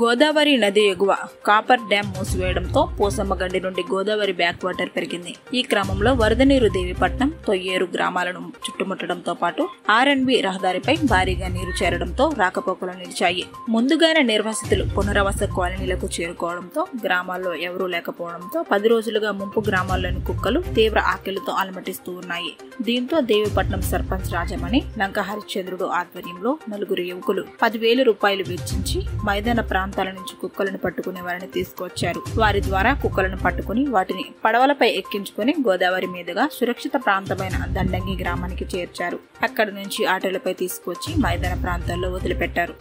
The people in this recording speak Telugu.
గోదావరి నది ఎగువ కాపర్ డ్యాం మూసివేయడంతో పోసమ్మ గండి నుండి గోదావరి బ్యాక్ వాటర్ పెరిగింది. ఈ క్రమంలో వరద నీరు దేవిపట్నం తొయ్యేరు గ్రామాలను చుట్టుముట్టడంతో పాటు ఆర్ఎన్బి రహదారిపై భారీగా నీరు చేరడంతో రాకపోకలు నిలిచాయి. ముందుగానే నిర్వాసితులు పునరావాస కాలనీలకు చేరుకోవడంతో గ్రామాల్లో ఎవరూ లేకపోవడంతో పది రోజులుగా ముంపు గ్రామాల్లోని కుక్కలు తీవ్ర ఆకలితో అలమటిస్తూ ఉన్నాయి. దీంతో దేవిపట్నం సర్పంచ్ రాజమణి లంక హరిశ్చంద్రుడు ఆధ్వర్యంలో నలుగురు యువకులు పదివేల రూపాయలు వెచ్చించి మైదాన ప్రాంతం ప్రాంతాల నుంచి కుక్కలను పట్టుకునే వారిని తీసుకొచ్చారు వారి ద్వారా కుక్కలను పట్టుకుని వాటిని పడవలపై ఎక్కించుకొని గోదావరి మీదుగా సురక్షిత ప్రాంతమైన దండంగి గ్రామానికి చేర్చారు. అక్కడి నుంచి ఆటోలపై తీసుకొచ్చి మైదాన ప్రాంతాల్లో వదిలిపెట్టారు.